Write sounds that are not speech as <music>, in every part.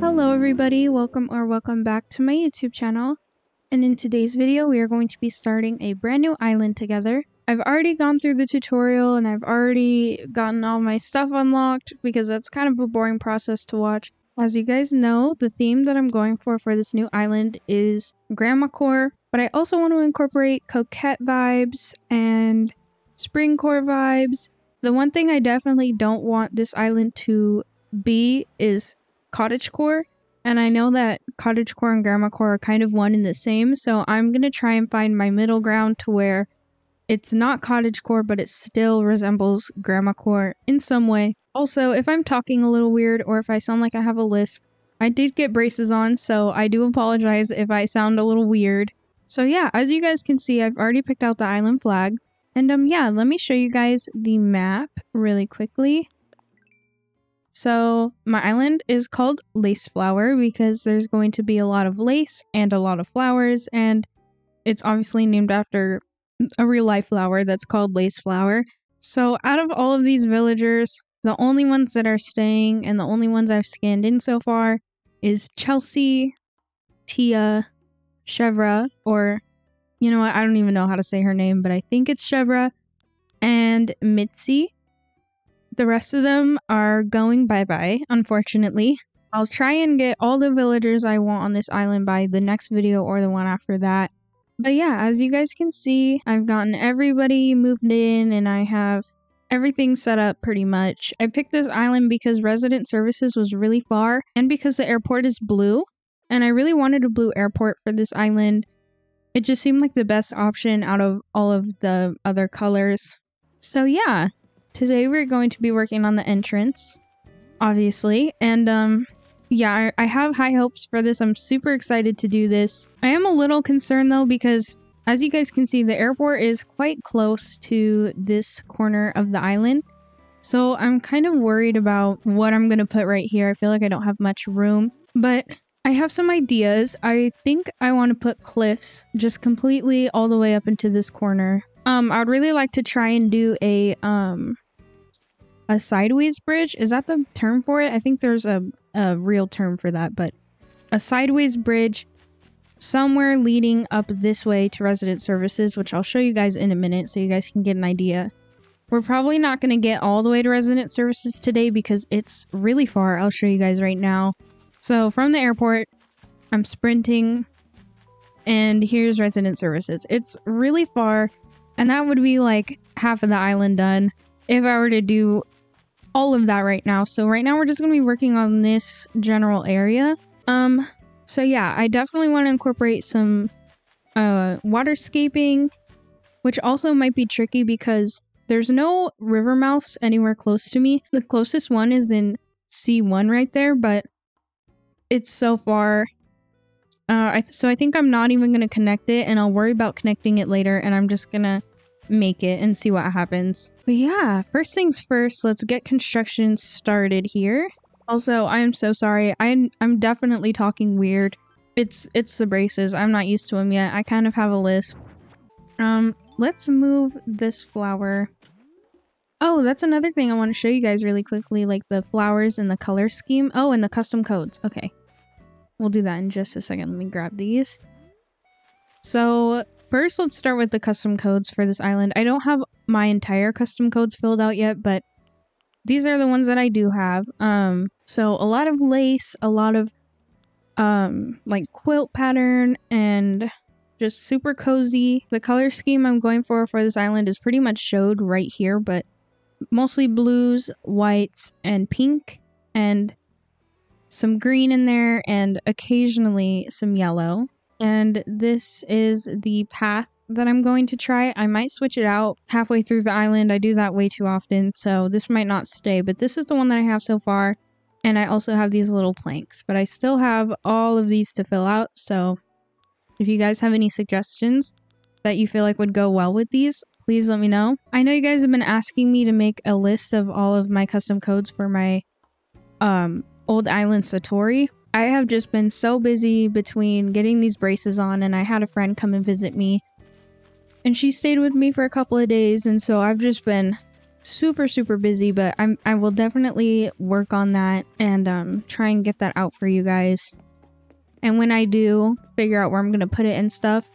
Hello everybody, welcome or welcome back to my YouTube channel. And in today's video, we are going to be starting a brand new island together. I've already gone through the tutorial and I've already gotten all my stuff unlocked because that's kind of a boring process to watch. As you guys know, the theme that I'm going for for this new island is Grandma Core, but I also want to incorporate coquette vibes and spring core vibes. The one thing I definitely don't want this island to be is cottage core. And I know that cottage core and grandma core are kind of one and the same, so I'm going to try and find my middle ground to where it's not cottage core, but it still resembles grandma core in some way. Also, if I'm talking a little weird or if I sound like I have a lisp, I did get braces on, so I do apologize if I sound a little weird. So yeah, as you guys can see, I've already picked out the island flag. And um yeah, let me show you guys the map really quickly. So my island is called Laceflower because there's going to be a lot of lace and a lot of flowers and it's obviously named after a real life flower that's called Lace Flower. So out of all of these villagers, the only ones that are staying and the only ones I've scanned in so far is Chelsea, Tia, Chevra, or you know what, I don't even know how to say her name, but I think it's Chevra, and Mitzi. The rest of them are going bye bye, unfortunately. I'll try and get all the villagers I want on this island by the next video or the one after that. But yeah, as you guys can see, I've gotten everybody moved in and I have everything set up pretty much. I picked this island because resident services was really far and because the airport is blue. And I really wanted a blue airport for this island. It just seemed like the best option out of all of the other colors. So yeah, today we're going to be working on the entrance, obviously. And um, yeah, I, I have high hopes for this. I'm super excited to do this. I am a little concerned though because as you guys can see, the airport is quite close to this corner of the island. So I'm kind of worried about what I'm going to put right here. I feel like I don't have much room, but I have some ideas. I think I want to put cliffs just completely all the way up into this corner. Um, I would really like to try and do a, um, a sideways bridge. Is that the term for it? I think there's a, a real term for that, but a sideways bridge somewhere leading up this way to resident services, which I'll show you guys in a minute so you guys can get an idea. We're probably not going to get all the way to resident services today because it's really far. I'll show you guys right now. So from the airport, I'm sprinting and here's resident services. It's really far and that would be like half of the island done if I were to do all of that right now. So right now we're just going to be working on this general area. Um, so yeah, I definitely want to incorporate some uh, waterscaping, which also might be tricky because there's no river mouths anywhere close to me. The closest one is in C1 right there, but it's so far. Uh, I th so I think I'm not even going to connect it, and I'll worry about connecting it later, and I'm just going to make it and see what happens. But yeah, first things first, let's get construction started here. Also, I am so sorry. I'm I'm definitely talking weird. It's it's the braces. I'm not used to them yet. I kind of have a lisp. Um, let's move this flower. Oh, that's another thing I want to show you guys really quickly, like the flowers and the color scheme. Oh, and the custom codes. Okay. We'll do that in just a second. Let me grab these. So, first let's start with the custom codes for this island. I don't have my entire custom codes filled out yet, but these are the ones that I do have. Um, so a lot of lace, a lot of um, like quilt pattern, and just super cozy. The color scheme I'm going for for this island is pretty much showed right here, but mostly blues, whites, and pink, and some green in there, and occasionally some yellow and this is the path that I'm going to try. I might switch it out halfway through the island. I do that way too often, so this might not stay, but this is the one that I have so far. And I also have these little planks, but I still have all of these to fill out, so if you guys have any suggestions that you feel like would go well with these, please let me know. I know you guys have been asking me to make a list of all of my custom codes for my um, Old Island Satori, I have just been so busy between getting these braces on, and I had a friend come and visit me. And she stayed with me for a couple of days, and so I've just been super super busy, but I'm I will definitely work on that and um try and get that out for you guys. And when I do figure out where I'm going to put it and stuff,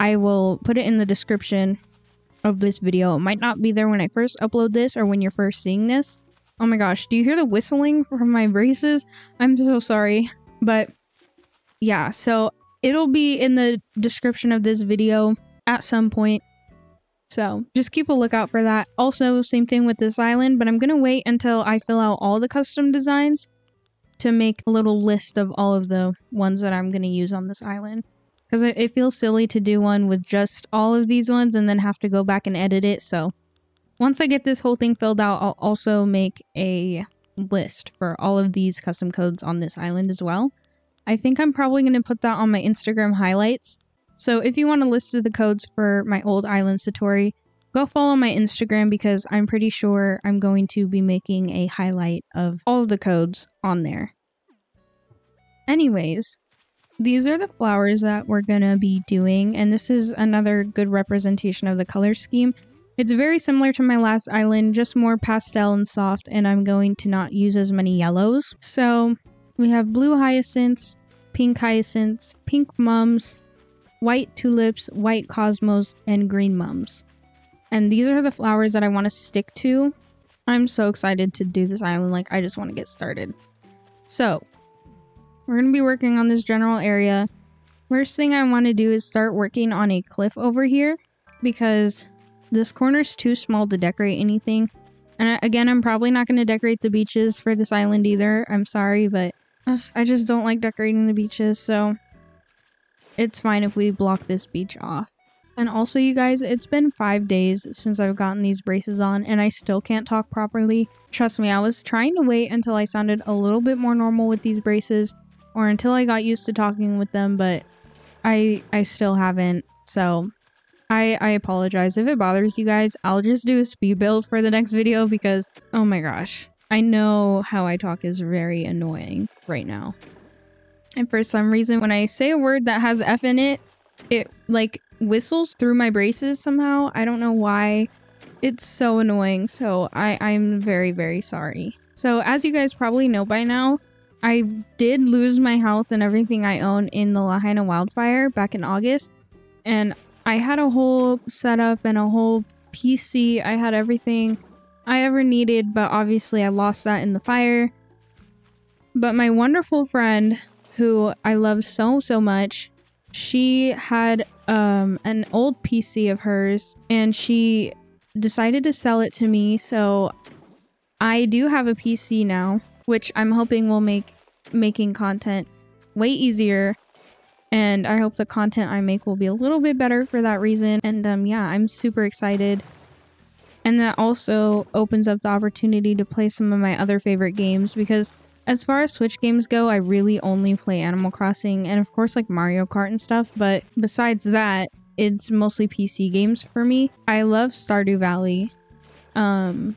I will put it in the description of this video. It might not be there when I first upload this or when you're first seeing this. Oh my gosh, do you hear the whistling from my braces? I'm so sorry. But yeah, so it'll be in the description of this video at some point. So just keep a lookout for that. Also, same thing with this island, but I'm going to wait until I fill out all the custom designs to make a little list of all of the ones that I'm going to use on this island. Because it, it feels silly to do one with just all of these ones and then have to go back and edit it. So once I get this whole thing filled out, I'll also make a list for all of these custom codes on this island as well. I think I'm probably going to put that on my Instagram highlights. So if you want a list of the codes for my old island Satori, go follow my Instagram because I'm pretty sure I'm going to be making a highlight of all of the codes on there. Anyways, these are the flowers that we're gonna be doing, and this is another good representation of the color scheme. It's very similar to my last island, just more pastel and soft, and I'm going to not use as many yellows. So we have blue hyacinths, pink hyacinths, pink mums, white tulips, white cosmos, and green mums. And these are the flowers that I want to stick to. I'm so excited to do this island, like I just want to get started. So, we're going to be working on this general area. First thing I want to do is start working on a cliff over here because this corner is too small to decorate anything. And again, I'm probably not going to decorate the beaches for this island either. I'm sorry, but uh, I just don't like decorating the beaches, so it's fine if we block this beach off. And also, you guys, it's been five days since I've gotten these braces on, and I still can't talk properly. Trust me, I was trying to wait until I sounded a little bit more normal with these braces, or until I got used to talking with them, but I I still haven't. So, I I apologize if it bothers you guys. I'll just do a speed build for the next video because oh my gosh, I know how I talk is very annoying right now. And for some reason, when I say a word that has F in it, it like whistles through my braces somehow. I don't know why. It's so annoying. So I, I'm very, very sorry. So as you guys probably know by now, I did lose my house and everything I own in the Lahaina wildfire back in August. And I had a whole setup and a whole PC. I had everything I ever needed, but obviously I lost that in the fire. But my wonderful friend, who I love so, so much, she had um, an old PC of hers and she decided to sell it to me. So I do have a PC now, which I'm hoping will make making content way easier. And I hope the content I make will be a little bit better for that reason. And um, yeah, I'm super excited. And that also opens up the opportunity to play some of my other favorite games because as far as Switch games go, I really only play Animal Crossing and of course like Mario Kart and stuff, but besides that, it's mostly PC games for me. I love Stardew Valley. Um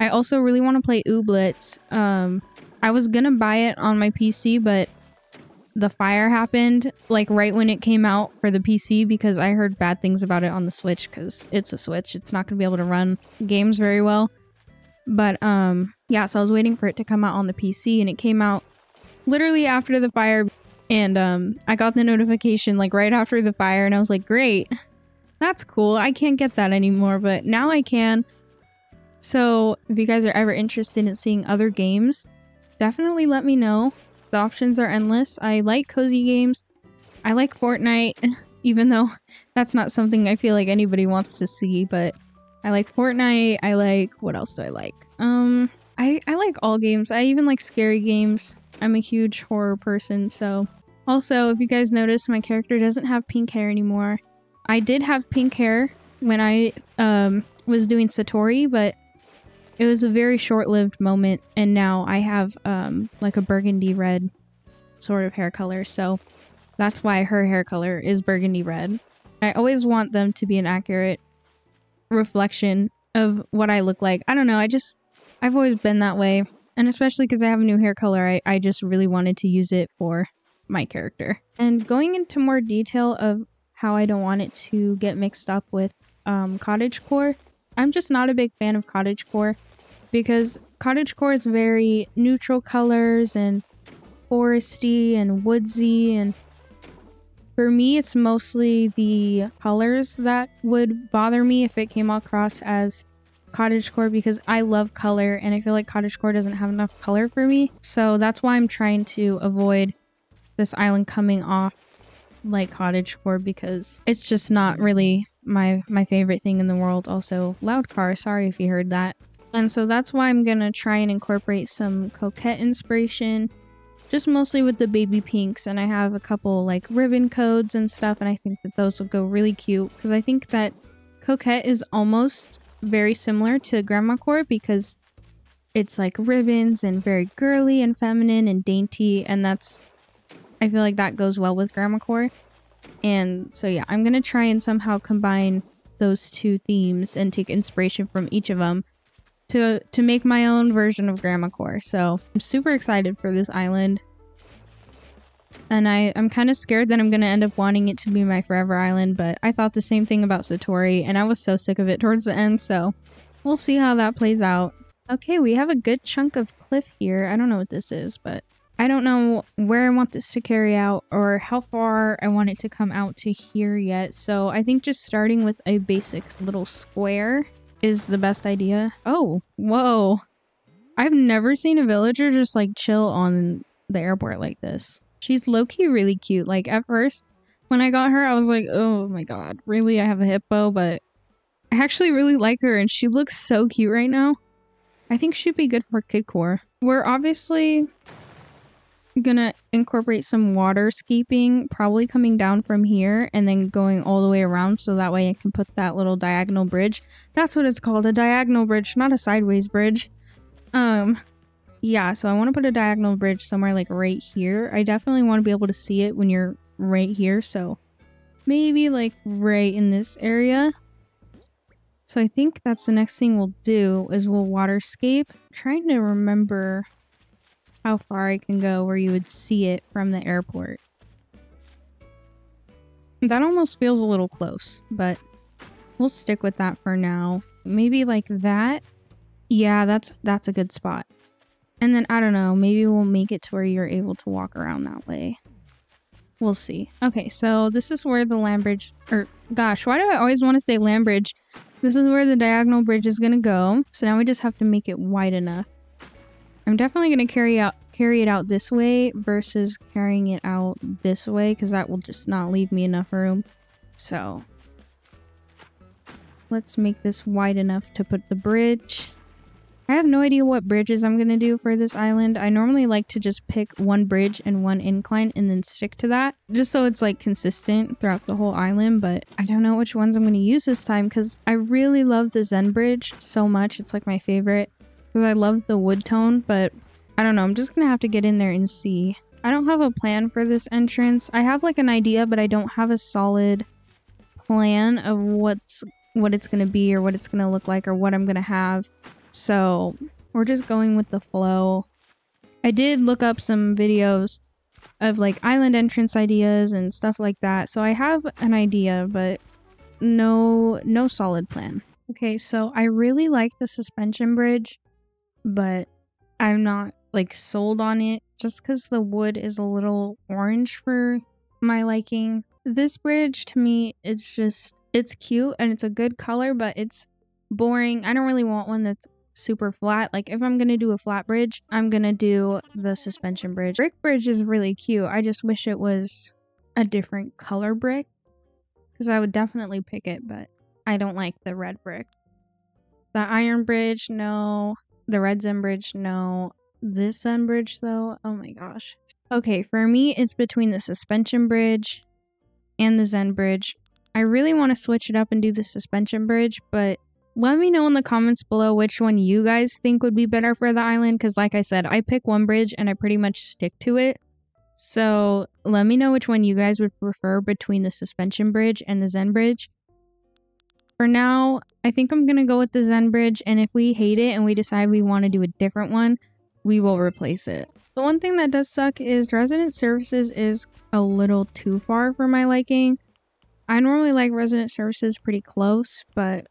I also really want to play Ooblets. Um I was gonna buy it on my PC, but the fire happened like right when it came out for the PC because I heard bad things about it on the Switch because it's a Switch. It's not gonna be able to run games very well. But um yeah, so I was waiting for it to come out on the PC and it came out literally after the fire and um I got the notification like right after the fire and I was like, "Great. That's cool. I can't get that anymore, but now I can." So, if you guys are ever interested in seeing other games, definitely let me know. The options are endless. I like cozy games. I like Fortnite, <laughs> even though that's not something I feel like anybody wants to see, but I like Fortnite. I like what else do I like? Um I I like all games. I even like scary games. I'm a huge horror person, so also, if you guys notice, my character doesn't have pink hair anymore. I did have pink hair when I um was doing Satori, but it was a very short-lived moment and now I have um like a burgundy red sort of hair color. So that's why her hair color is burgundy red. I always want them to be an accurate reflection of what I look like. I don't know. I just, I've always been that way. And especially because I have a new hair color, I, I just really wanted to use it for my character. And going into more detail of how I don't want it to get mixed up with um, cottage core, I'm just not a big fan of cottagecore because cottagecore is very neutral colors and foresty and woodsy and for me it's mostly the colors that would bother me if it came across as cottagecore because I love color and I feel like cottagecore doesn't have enough color for me. So that's why I'm trying to avoid this island coming off like cottagecore because it's just not really my my favorite thing in the world. Also, loud car, sorry if you heard that. And so that's why I'm gonna try and incorporate some coquette inspiration, just mostly with the baby pinks. And I have a couple like ribbon codes and stuff, and I think that those will go really cute because I think that coquette is almost very similar to grandma core because it's like ribbons and very girly and feminine and dainty, and that's I feel like that goes well with grandma core. And so yeah, I'm gonna try and somehow combine those two themes and take inspiration from each of them to to make my own version of grandma core. So I'm super excited for this island. And I, I'm kind of scared that I'm going to end up wanting it to be my forever island, but I thought the same thing about Satori, and I was so sick of it towards the end, so we'll see how that plays out. Okay, we have a good chunk of cliff here. I don't know what this is, but I don't know where I want this to carry out or how far I want it to come out to here yet. So I think just starting with a basic little square is the best idea. Oh, whoa. I've never seen a villager just like chill on the airport like this. She's low-key really cute. Like at first, when I got her, I was like, oh my god, really? I have a hippo, but I actually really like her and she looks so cute right now. I think she'd be good for kidcore. We're obviously gonna incorporate some waterscaping, probably coming down from here and then going all the way around so that way I can put that little diagonal bridge. That's what it's called, a diagonal bridge, not a sideways bridge. Um, yeah, so I want to put a diagonal bridge somewhere like right here. I definitely want to be able to see it when you're right here, so maybe like right in this area. So I think that's the next thing we'll do is we'll waterscape. I'm trying to remember how far I can go where you would see it from the airport. That almost feels a little close, but we'll stick with that for now. Maybe like that. Yeah, that's that's a good spot. And then I don't know, maybe we'll make it to where you're able to walk around that way. We'll see. Okay, so this is where the land bridge, or gosh, why do I always want to say land bridge? This is where the diagonal bridge is gonna go. So now we just have to make it wide enough. I'm definitely going to carry out carry it out this way versus carrying it out this way because that will just not leave me enough room. So let's make this wide enough to put the bridge. I have no idea what bridges I'm going to do for this island. I normally like to just pick one bridge and one incline and then stick to that just so it's like consistent throughout the whole island but I don't know which ones I'm going to use this time because I really love the Zen bridge so much. It's like my favorite because I love the wood tone, but I don't know. I'm just gonna have to get in there and see. I don't have a plan for this entrance. I have like an idea, but I don't have a solid plan of what's what it's gonna be or what it's gonna look like or what I'm gonna have. So we're just going with the flow. I did look up some videos of like island entrance ideas and stuff like that. So I have an idea, but no no solid plan. Okay, so I really like the suspension bridge but I'm not like sold on it just because the wood is a little orange for my liking. This bridge to me, it's just, it's cute and it's a good color, but it's boring. I don't really want one that's super flat. Like if I'm gonna do a flat bridge, I'm gonna do the suspension bridge. Brick bridge is really cute. I just wish it was a different color brick because I would definitely pick it, but I don't like the red brick. The iron bridge, no. The red Zen bridge, no. This Zen bridge, though, oh my gosh. Okay, for me, it's between the suspension bridge and the Zen bridge. I really want to switch it up and do the suspension bridge, but let me know in the comments below which one you guys think would be better for the island, because like I said, I pick one bridge and I pretty much stick to it. So let me know which one you guys would prefer between the suspension bridge and the Zen bridge. For now, I think I'm going to go with the Zen Bridge, and if we hate it and we decide we want to do a different one, we will replace it. The one thing that does suck is resident services is a little too far for my liking. I normally like resident services pretty close, but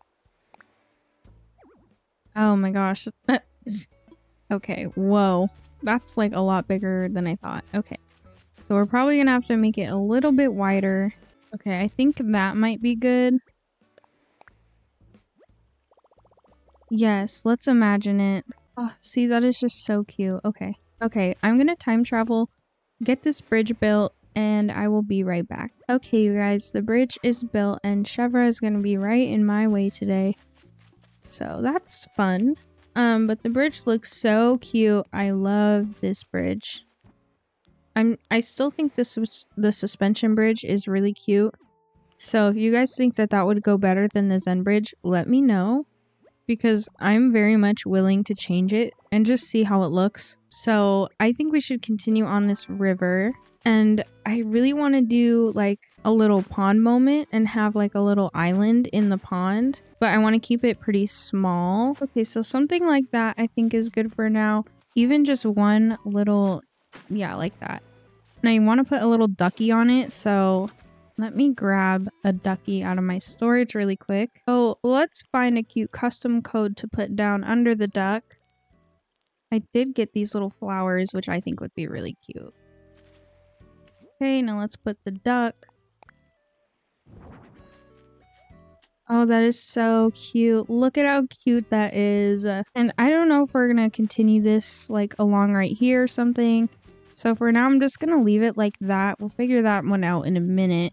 Oh my gosh. <laughs> okay, whoa. That's like a lot bigger than I thought. Okay. So we're probably gonna have to make it a little bit wider. Okay, I think that might be good. Yes, let's imagine it. Oh, see, that is just so cute. Okay. Okay, I'm gonna time travel, get this bridge built, and I will be right back. Okay, you guys, the bridge is built, and Chevra is gonna be right in my way today. So that's fun. Um, but the bridge looks so cute. I love this bridge. I'm I still think this the suspension bridge is really cute. So if you guys think that that would go better than the Zen bridge, let me know because I'm very much willing to change it and just see how it looks. So I think we should continue on this river and I really want to do like a little pond moment and have like a little island in the pond, but I want to keep it pretty small. Okay, so something like that I think is good for now. Even just one little, yeah, like that. Now you want to put a little ducky on it, so let me grab a ducky out of my storage really quick. So let's find a cute custom code to put down under the duck. I did get these little flowers, which I think would be really cute. Okay, now let's put the duck. Oh, that is so cute. Look at how cute that is. And I don't know if we're going to continue this like along right here or something. So for now, I'm just going to leave it like that. We'll figure that one out in a minute.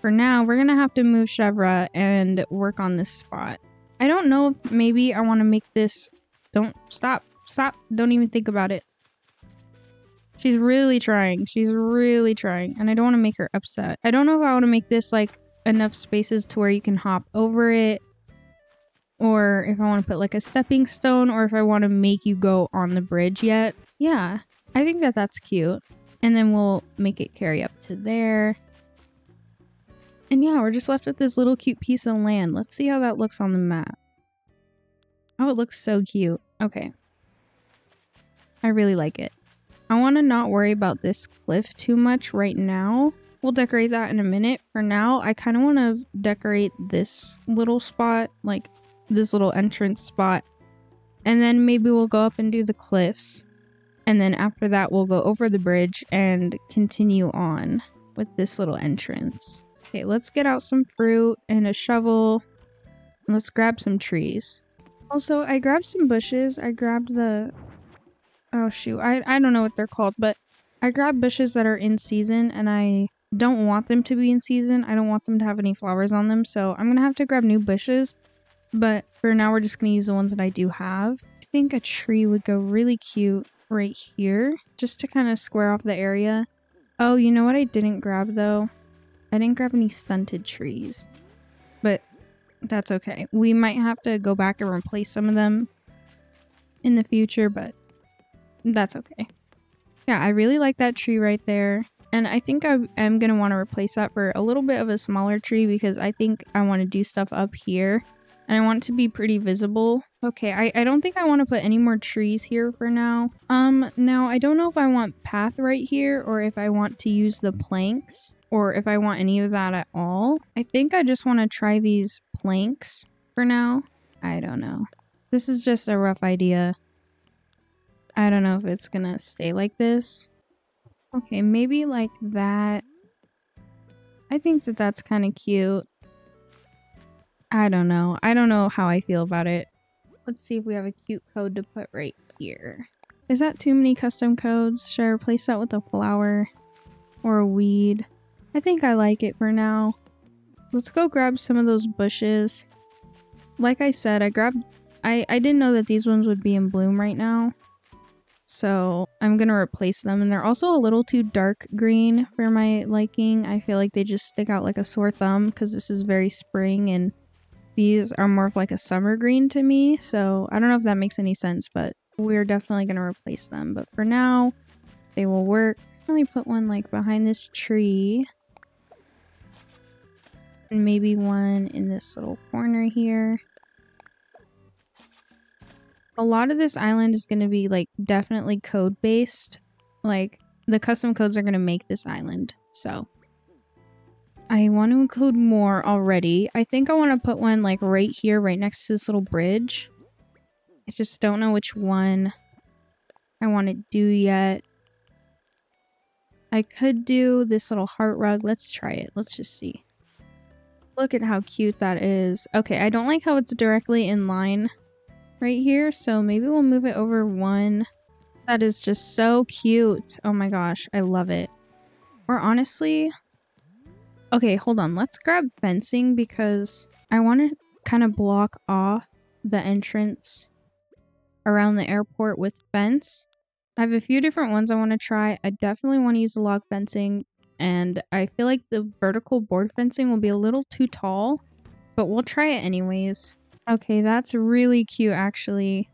For now, we're to have to move Chevra and work on this spot. I don't know if maybe I want to make this... Don't stop. Stop. Don't even think about it. She's really trying. She's really trying. And I don't want to make her upset. I don't know if I want to make this like enough spaces to where you can hop over it. Or if I want to put like a stepping stone. Or if I want to make you go on the bridge yet. Yeah, I think that that's cute. And then we'll make it carry up to there. And yeah, we're just left with this little cute piece of land. Let's see how that looks on the map. Oh, it looks so cute. Okay. I really like it. I want to not worry about this cliff too much right now. We'll decorate that in a minute. For now, I kind of want to decorate this little spot, like this little entrance spot. And then maybe we'll go up and do the cliffs. And then after that, we'll go over the bridge and continue on with this little entrance. Okay, let's get out some fruit and a shovel. Let's grab some trees. Also, I grabbed some bushes. I grabbed the oh shoot, I, I don't know what they're called, but I grabbed bushes that are in season and I don't want them to be in season. I don't want them to have any flowers on them, so I'm gonna have to grab new bushes. But for now, we're just gonna use the ones that I do have. I think a tree would go really cute right here, just to kind of square off the area. Oh, you know what I didn't grab though? I didn't grab any stunted trees. But that's okay. We might have to go back and replace some of them in the future, but that's okay. Yeah, I really like that tree right there. And I think I am going to want to replace that for a little bit of a smaller tree because I think I want to do stuff up here. And I want to be pretty visible. Okay, I, I don't think I want to put any more trees here for now. Um, now I don't know if I want path right here or if I want to use the planks or if I want any of that at all. I think I just want to try these planks for now. I don't know. This is just a rough idea. I don't know if it's gonna stay like this. Okay, maybe like that. I think that that's kind of cute. I don't know. I don't know how I feel about it. Let's see if we have a cute code to put right here. Is that too many custom codes? Should I replace that with a flower or a weed? I think I like it for now. Let's go grab some of those bushes. Like I said, I grabbed... I, I didn't know that these ones would be in bloom right now. So I'm going to replace them. And they're also a little too dark green for my liking. I feel like they just stick out like a sore thumb because this is very spring and these are more of like a summer green to me. So I don't know if that makes any sense, but we're definitely going to replace them. But for now, they will work. Let me put one like behind this tree. And maybe one in this little corner here a lot of this island is going to be like definitely code based. Like the custom codes are going to make this island. So I want to include more already. I think I want to put one like right here, right next to this little bridge. I just don't know which one I want to do yet. I could do this little heart rug. Let's try it. Let's just see. Look at how cute that is. Okay, I don't like how it's directly in line right here, so maybe we'll move it over one. That is just so cute. Oh my gosh, I love it. Or honestly... Okay, hold on. Let's grab fencing because I want to kind of block off the entrance around the airport with fence. I have a few different ones I want to try. I definitely want to use the log fencing and I feel like the vertical board fencing will be a little too tall, but we'll try it anyways. Okay, that's really cute actually.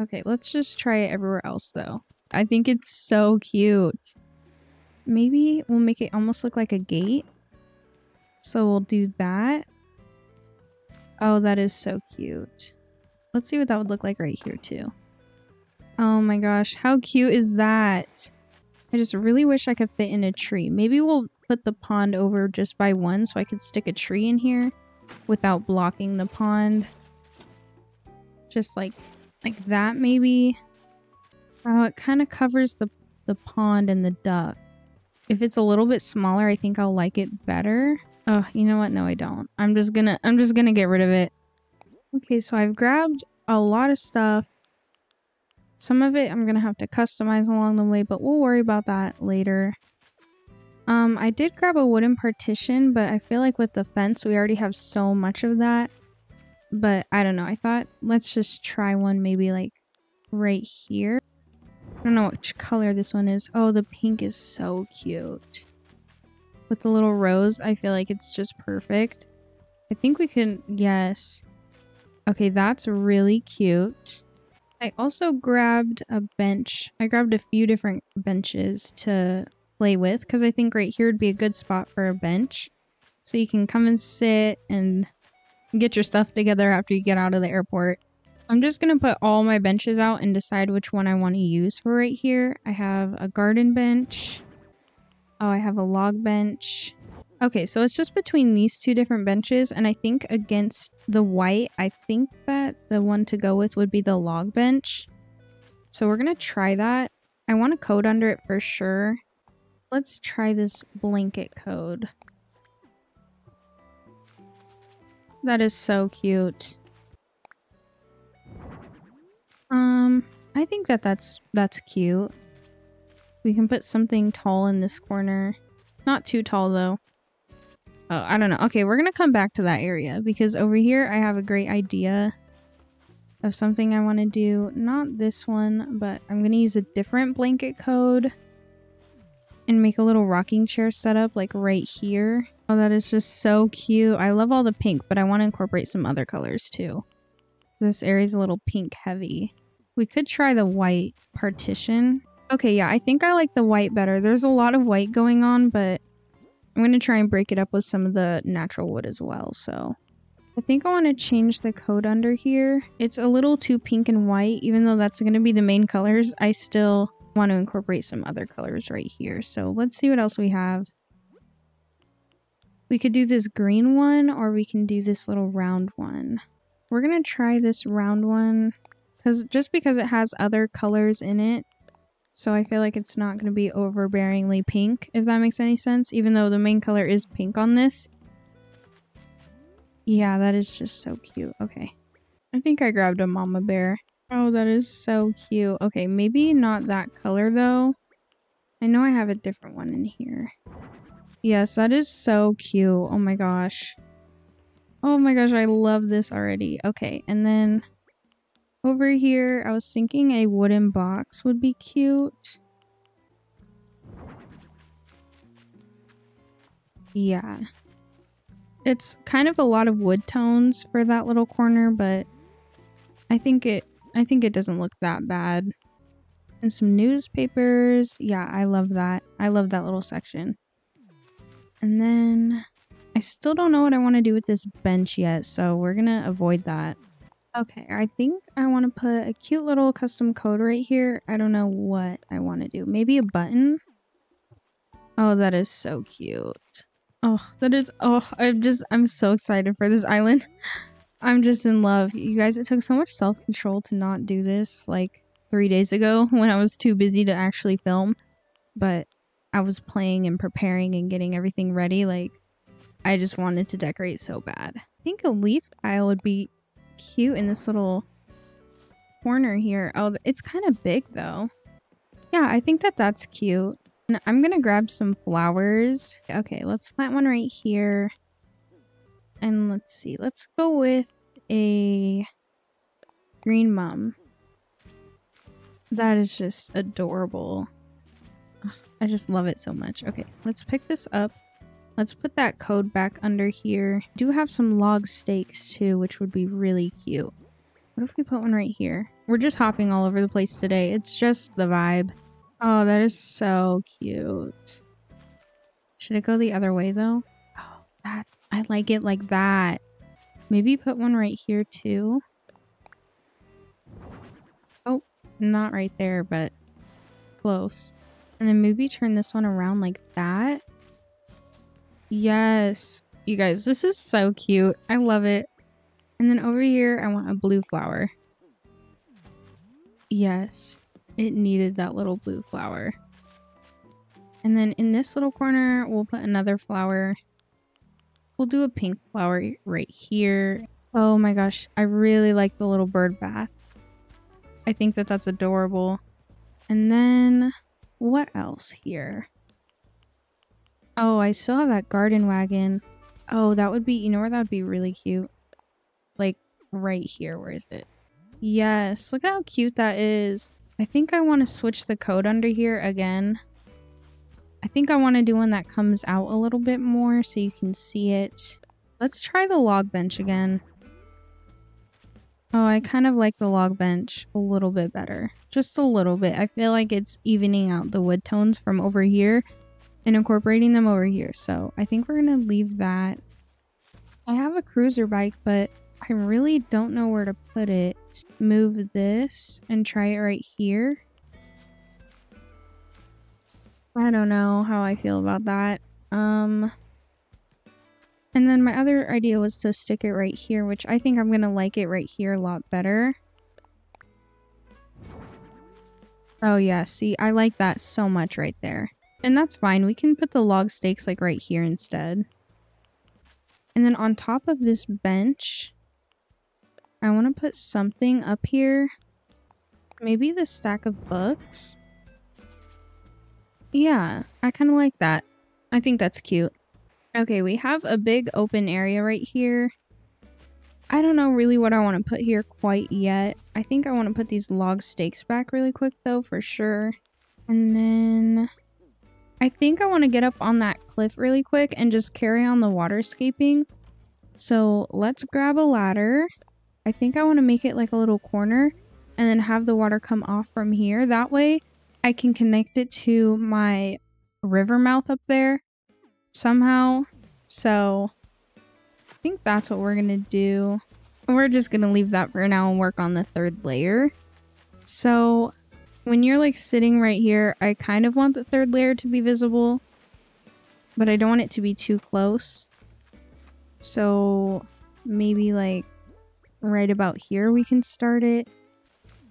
Okay, let's just try it everywhere else though. I think it's so cute. Maybe we'll make it almost look like a gate. So we'll do that. Oh, that is so cute. Let's see what that would look like right here too. Oh my gosh, how cute is that? I just really wish I could fit in a tree. Maybe we'll put the pond over just by one so I could stick a tree in here without blocking the pond. Just like like that maybe. Oh, it kind of covers the, the pond and the duck. If it's a little bit smaller, I think I'll like it better. Oh, you know what? No, I don't. I'm just gonna I'm just gonna get rid of it. Okay, so I've grabbed a lot of stuff. Some of it I'm to have to customize along the way, but we'll worry about that later. Um, I did grab a wooden partition, but I feel like with the fence, we already have so much of that. But I don't know. I thought let's just try one maybe like right here. I don't know which color this one is. Oh, the pink is so cute. With the little rose, I feel like it's just perfect. I think we can, yes. Okay, that's really cute. I also grabbed a bench. I grabbed a few different benches to play with because I think right here would be a good spot for a bench. So you can come and sit and get your stuff together after you get out of the airport. I'm just going to put all my benches out and decide which one I want to use for right here. I have a garden bench. Oh, I have a log bench. Okay, so it's just between these two different benches, and I think against the white, I think that the one to go with would be the log bench. So we're gonna try that. I want a code under it for sure. Let's try this blanket code. That is so cute. Um, I think that that's, that's cute. We can put something tall in this corner. Not too tall though. Oh, I don't know. Okay, we're gonna come back to that area because over here I have a great idea of something I want to do. Not this one, but I'm gonna use a different blanket code and make a little rocking chair setup like right here. Oh, that is just so cute. I love all the pink, but I want to incorporate some other colors too. This area is a little pink heavy. We could try the white partition. Okay, yeah, I think I like the white better. There's a lot of white going on, but I'm going to try and break it up with some of the natural wood as well, so... I think I want to change the code under here. It's a little too pink and white, even though that's going to be the main colors. I still want to incorporate some other colors right here. So let's see what else we have. We could do this green one, or we can do this little round one. We're going to try this round one, because just because it has other colors in it, so I feel like it's not going to be overbearingly pink, if that makes any sense, even though the main color is pink on this. Yeah, that is just so cute. Okay. I think I grabbed a mama bear. Oh, that is so cute. Okay, maybe not that color though. I know I have a different one in here. Yes, that is so cute. Oh my gosh. Oh my gosh, I love this already. Okay, and then over here, I was thinking a wooden box would be cute. Yeah. It's kind of a lot of wood tones for that little corner, but I think it I think it doesn't look that bad. And some newspapers. Yeah, I love that. I love that little section. And then I still don't know what I want to do with this bench yet, so we're going to avoid that. Okay, I think I want to put a cute little custom code right here. I don't know what I want to do. Maybe a button? Oh, that is so cute. Oh, that is, oh, I'm just, I'm so excited for this island. <laughs> I'm just in love. You guys, it took so much self control to not do this like three days ago <laughs> when I was too busy to actually film. But I was playing and preparing and getting everything ready. Like, I just wanted to decorate so bad. I think a leaf pile would be cute in this little corner here. Oh, it's kind of big though. Yeah, I think that that's cute. And I'm gonna grab some flowers. Okay, let's plant one right here. And let's see, let's go with a green mum. That is just adorable. I just love it so much. Okay, let's pick this up. Let's put that code back under here. Do have some log stakes too, which would be really cute. What if we put one right here? We're just hopping all over the place today. It's just the vibe. Oh, that is so cute. Should it go the other way though? Oh, that I like it like that. Maybe put one right here too. Oh, not right there, but close. And then maybe turn this one around like that. Yes. You guys, this is so cute. I love it. And then over here, I want a blue flower. Yes. It needed that little blue flower. And then in this little corner, we'll put another flower. We'll do a pink flower right here. Oh my gosh, I really like the little bird bath. I think that that's adorable. And then what else here? Oh, I still have that garden wagon. Oh, that would be, you know where that would be really cute? Like right here, where is it? Yes, look at how cute that is. I think I want to switch the code under here again. I think I want to do one that comes out a little bit more so you can see it. Let's try the log bench again. Oh, I kind of like the log bench a little bit better. Just a little bit. I feel like it's evening out the wood tones from over here and incorporating them over here. So I think we're going to leave that. I have a cruiser bike, but I really don't know where to put it. Move this and try it right here. I don't know how I feel about that. Um, and then my other idea was to stick it right here, which I think I'm going to like it right here a lot better. Oh yeah, see, I like that so much right there. And that's fine, we can put the log stakes like right here instead. And then on top of this bench, I want to put something up here. Maybe the stack of books? Yeah, I kind of like that. I think that's cute. Okay, we have a big open area right here. I don't know really what I want to put here quite yet. I think I want to put these log stakes back really quick though, for sure. And then I think I want to get up on that cliff really quick and just carry on the waterscaping. So let's grab a ladder. I think I want to make it like a little corner and then have the water come off from here. That way I can connect it to my river mouth up there somehow. So I think that's what we're going to do. We're just going to leave that for now and work on the third layer. So when you're like sitting right here, I kind of want the third layer to be visible, but I don't want it to be too close. So maybe like right about here we can start it.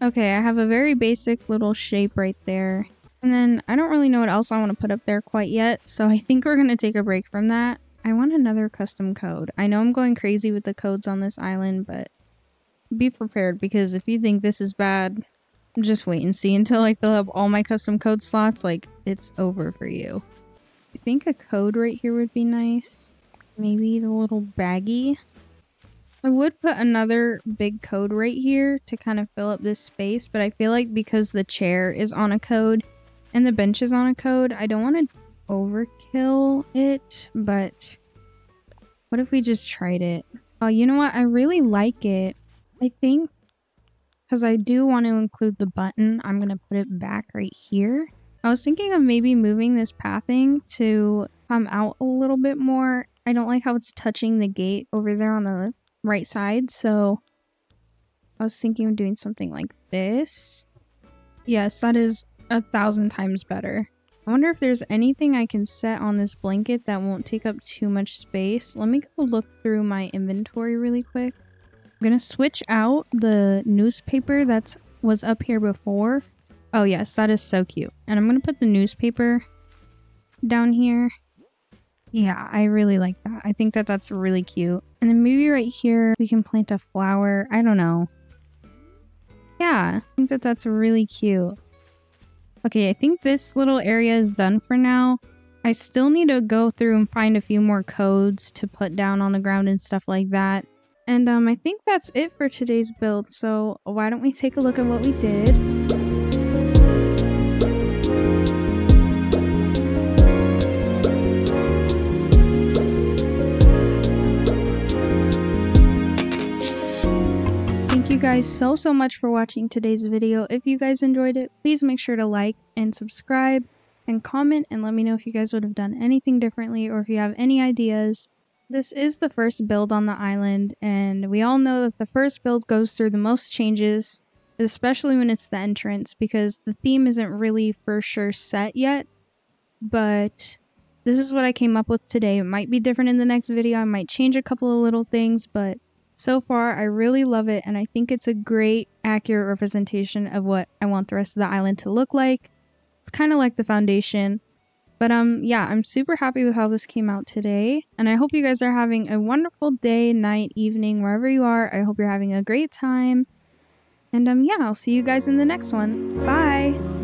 Okay, I have a very basic little shape right there. And then I don't really know what else I want to put up there quite yet, so I think we're going to take a break from that. I want another custom code. I know I'm going crazy with the codes on this island, but be prepared because if you think this is bad, just wait and see until I fill up all my custom code slots, like, it's over for you. I think a code right here would be nice. Maybe the little baggie. I would put another big code right here to kind of fill up this space, but I feel like because the chair is on a code and the bench is on a code, I don't want to overkill it, but what if we just tried it? Oh, you know what? I really like it. I think because I do want to include the button, I'm going to put it back right here. I was thinking of maybe moving this pathing to come out a little bit more. I don't like how it's touching the gate over there on the right side. So I was thinking of doing something like this. Yes, that is a thousand times better. I wonder if there's anything I can set on this blanket that won't take up too much space. Let me go look through my inventory really quick. I'm gonna switch out the newspaper that was up here before. Oh yes, that is so cute. And I'm gonna put the newspaper down here. Yeah, I really like that. I think that that's really cute. And then maybe right here we can plant a flower. I don't know. Yeah, I think that that's really cute. Okay, I think this little area is done for now. I still need to go through and find a few more codes to put down on the ground and stuff like that. And um, I think that's it for today's build, so why don't we take a look at what we did. Thank you guys so so much for watching today's video. If you guys enjoyed it, please make sure to like and subscribe and comment and let me know if you guys would have done anything differently or if you have any ideas. This is the first build on the island, and we all know that the first build goes through the most changes, especially when it's the entrance, because the theme isn't really for sure set yet. But this is what I came up with today. It might be different in the next video, I might change a couple of little things, but so far I really love it, and I think it's a great, accurate representation of what I want the rest of the island to look like. It's kind of like the foundation but um yeah, I'm super happy with how this came out today. And I hope you guys are having a wonderful day, night, evening, wherever you are. I hope you're having a great time. And um yeah, I'll see you guys in the next one. Bye.